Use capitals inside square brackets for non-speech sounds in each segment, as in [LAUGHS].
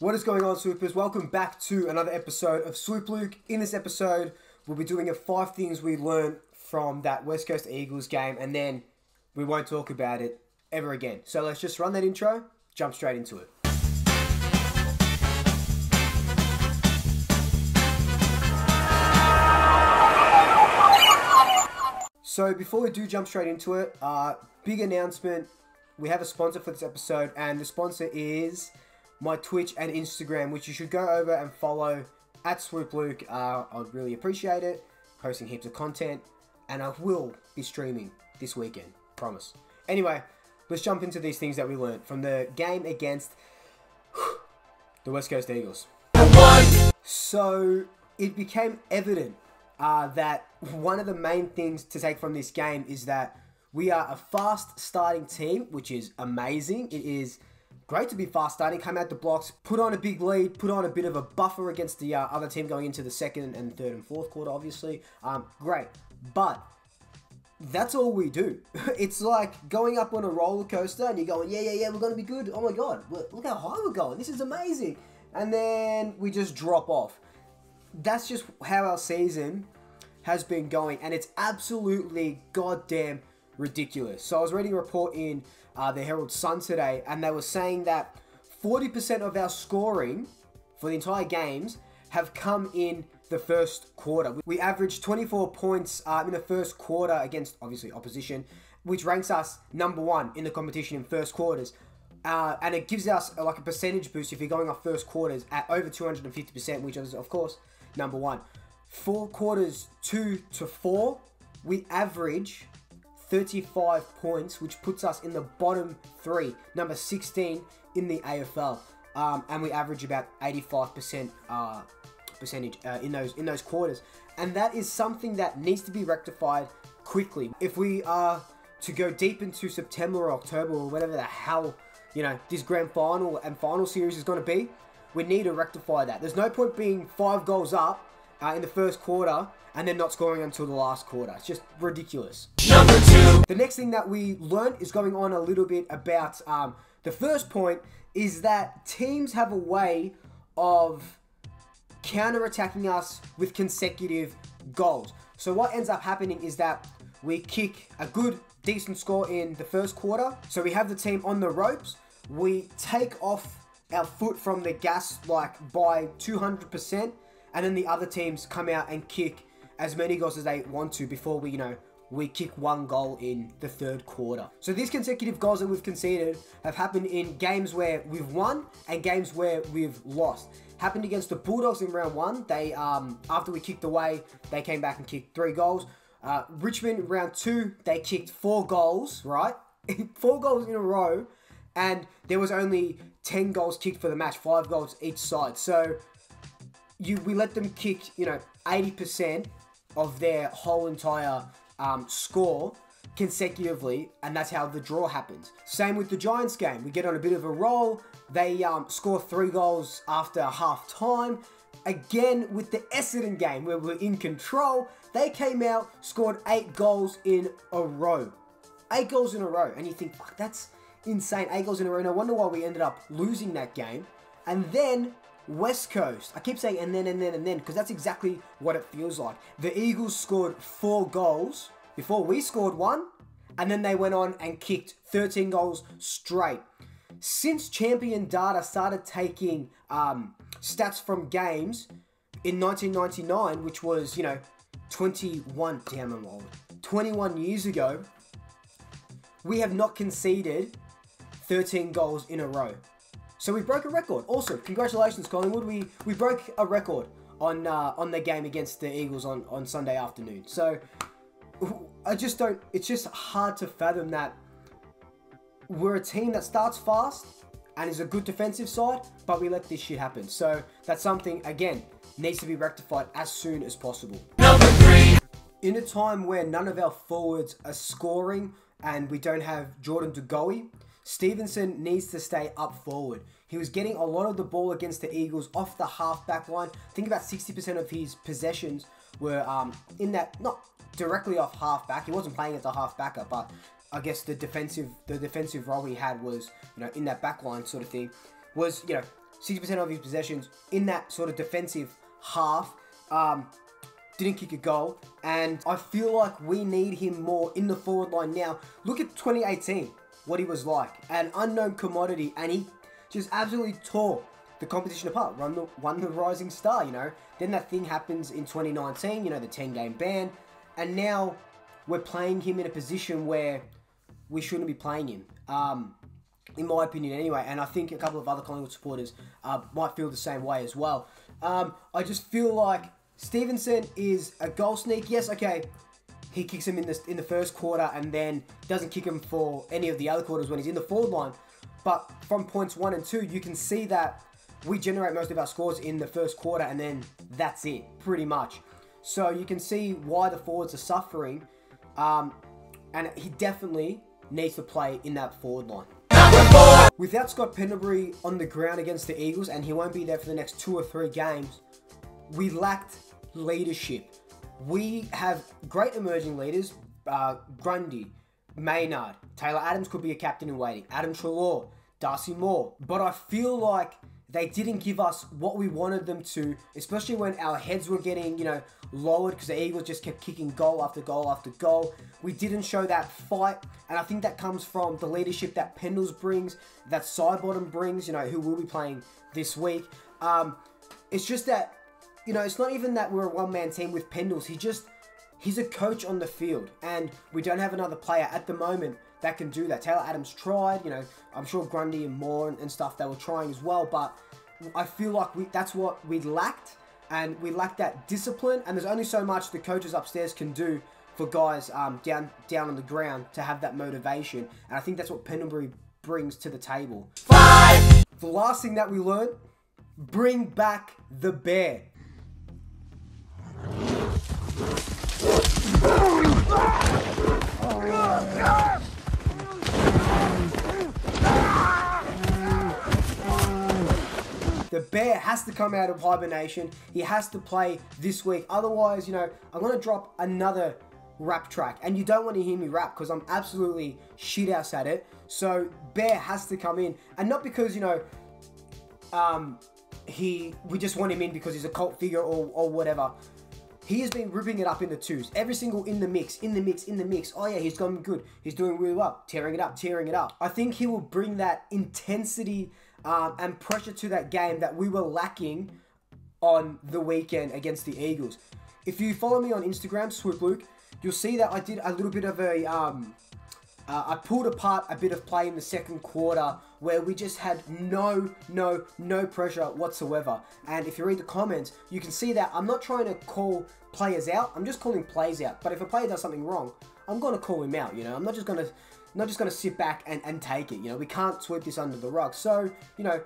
What is going on, Swoopers? Welcome back to another episode of Swoop Luke. In this episode, we'll be doing a five things we learned from that West Coast Eagles game, and then we won't talk about it ever again. So let's just run that intro, jump straight into it. So before we do jump straight into it, uh, big announcement. We have a sponsor for this episode, and the sponsor is my Twitch and Instagram, which you should go over and follow at Swoop Luke. Uh, I'd really appreciate it. Posting heaps of content, and I will be streaming this weekend. Promise. Anyway, let's jump into these things that we learned from the game against [SIGHS] the West Coast Eagles. So it became evident uh, that one of the main things to take from this game is that we are a fast starting team, which is amazing. It is great to be fast starting, come out the blocks, put on a big lead, put on a bit of a buffer against the uh, other team going into the second and third and fourth quarter, obviously. Um, great. But that's all we do. [LAUGHS] it's like going up on a roller coaster and you're going, yeah, yeah, yeah, we're going to be good. Oh my God, look how high we're going. This is amazing. And then we just drop off. That's just how our season has been going, and it's absolutely goddamn ridiculous. So I was reading a report in uh, the Herald Sun today, and they were saying that 40% of our scoring for the entire games have come in the first quarter. We averaged 24 points uh, in the first quarter against, obviously, opposition, which ranks us number one in the competition in first quarters. Uh, and it gives us uh, like a percentage boost if you're going off first quarters at over 250%, which is, of course, number one. Four quarters two to four, we average 35 points, which puts us in the bottom three, number 16 in the AFL. Um, and we average about 85% uh, percentage uh, in those in those quarters, and that is something that needs to be rectified quickly. If we are to go deep into September or October or whatever the hell you know this grand final and final series is going to be, we need to rectify that. There's no point being five goals up uh, in the first quarter and then not scoring until the last quarter. It's just ridiculous. Number two. The next thing that we learned is going on a little bit about um, the first point is that teams have a way of counter-attacking us with consecutive goals. So what ends up happening is that we kick a good, decent score in the first quarter. So we have the team on the ropes. We take off our foot from the gas like by 200% and then the other teams come out and kick as many goals as they want to before we, you know, we kick one goal in the third quarter. So these consecutive goals that we've conceded have happened in games where we've won and games where we've lost. Happened against the Bulldogs in round one. They, um, after we kicked away, they came back and kicked three goals. Uh, Richmond round two, they kicked four goals, right? [LAUGHS] four goals in a row, and there was only 10 goals kicked for the match, five goals each side. So you we let them kick, you know, 80% of their whole entire um, score consecutively, and that's how the draw happens. Same with the Giants game. We get on a bit of a roll. They um, score three goals after half time. Again, with the Essendon game, where we're in control, they came out, scored eight goals in a row. Eight goals in a row. And you think, fuck, that's insane. Eight goals in a row. No wonder why we ended up losing that game. And then West Coast. I keep saying and then and then and then because that's exactly what it feels like. The Eagles scored four goals before we scored one, and then they went on and kicked 13 goals straight. Since Champion Data started taking um, stats from games in 1999, which was, you know, 21, damn, I'm old, 21 years ago, we have not conceded 13 goals in a row. So we broke a record. Also, congratulations, Collingwood. We we broke a record on uh, on the game against the Eagles on, on Sunday afternoon. So I just don't. It's just hard to fathom that we're a team that starts fast and is a good defensive side, but we let this shit happen. So that's something again needs to be rectified as soon as possible. Number three. In a time where none of our forwards are scoring and we don't have Jordan De Goey, Stephenson needs to stay up forward. He was getting a lot of the ball against the Eagles off the half back line. I think about 60% of his possessions were um, in that, not directly off half back. He wasn't playing as a half backer, but I guess the defensive the defensive role he had was, you know, in that back line sort of thing. Was, you know, 60% of his possessions in that sort of defensive half. Um, didn't kick a goal, and I feel like we need him more in the forward line now. Look at 2018, what he was like, an unknown commodity, and he just absolutely tore the competition apart. Won the won the Rising Star, you know. Then that thing happens in 2019, you know, the 10 game ban, and now we're playing him in a position where we shouldn't be playing him. Um, in my opinion, anyway, and I think a couple of other Collingwood supporters uh, might feel the same way as well. Um, I just feel like Stephenson is a goal sneak. Yes, okay, he kicks him in the in the first quarter and then doesn't kick him for any of the other quarters when he's in the forward line. But from points one and two, you can see that we generate most of our scores in the first quarter and then that's it, pretty much. So you can see why the forwards are suffering, um, and he definitely needs to play in that forward line. Without Scott Pendlebury on the ground against the Eagles, and he won't be there for the next two or three games, we lacked leadership. We have great emerging leaders, uh, Grundy, Maynard, Taylor Adams could be a captain in waiting, Adam Treloar, Darcy Moore. But I feel like they didn't give us what we wanted them to, especially when our heads were getting, you know, lowered because the Eagles just kept kicking goal after goal after goal. We didn't show that fight, and I think that comes from the leadership that Pendles brings, that Sidebottom brings, you know, who will be playing this week. Um, it's just that, you know, it's not even that we're a one man team with Pendles. He just, he's a coach on the field, and we don't have another player at the moment that can do that. Taylor Adams tried, you know, I'm sure Grundy and Moore and, and stuff they were trying as well, but I feel like we that's what we lacked, and we lacked that discipline. And there's only so much the coaches upstairs can do for guys um, down down on the ground to have that motivation. And I think that's what Pendlebury brings to the table. Five. The last thing that we learned: bring back the bear. The bear has to come out of hibernation. He has to play this week. Otherwise, you know, I'm going to drop another rap track. And you don't want to hear me rap because I'm absolutely shit ass at it. So Bear has to come in. And not because, you know, um, he we just want him in because he's a cult figure or, or whatever. He has been ripping it up in the twos. Every single in the mix, in the mix, in the mix. Oh yeah, he's gone good. He's doing really well. Tearing it up, tearing it up. I think he will bring that intensity um, and pressure to that game that we were lacking on the weekend against the Eagles. If you follow me on Instagram, Swoop Luke, you'll see that I did a little bit of a. Um, uh, I pulled apart a bit of play in the second quarter where we just had no, no, no pressure whatsoever. And if you read the comments, you can see that I'm not trying to call players out. I'm just calling plays out. But if a player does something wrong, I'm going to call him out. You know, I'm not just going to not just to sit back and, and take it. You know, we can't sweep this under the rug. So, you know,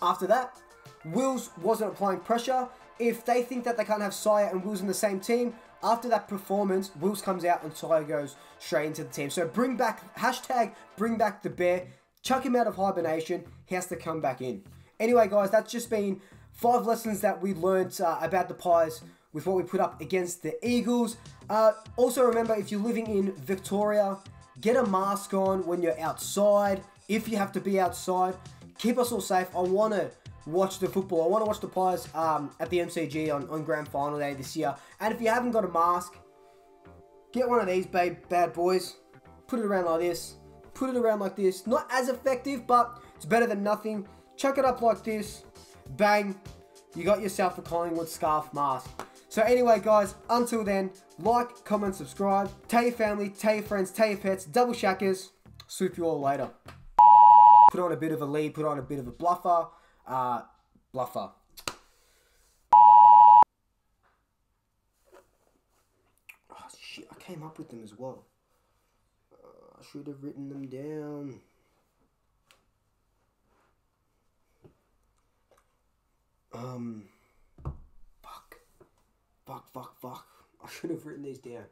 after that, Wills wasn't applying pressure. If they think that they can't have Sier and Wills in the same team, after that performance, Wills comes out and Sier goes straight into the team. So bring back, hashtag bring back the bear. Chuck him out of hibernation. He has to come back in. Anyway, guys, that's just been five lessons that we learned uh, about the Pies with what we put up against the Eagles. Uh, also, remember, if you're living in Victoria, Get a mask on when you're outside. If you have to be outside, keep us all safe. I want to watch the football. I want to watch the Pies um, at the MCG on, on grand final day this year. And if you haven't got a mask, get one of these babe, bad boys. Put it around like this. Put it around like this. Not as effective, but it's better than nothing. Chuck it up like this. Bang. You got yourself a Collingwood scarf mask. So anyway, guys, until then, like, comment, subscribe. Tell your family, tell your friends, tell your pets, double shackers. Swoop you all later. Put on a bit of a lead, put on a bit of a bluffer. Uh, bluffer. Oh shit, I came up with them as well. I should have written them down. Um... Fuck. Fuck, fuck, fuck. I should have written these down.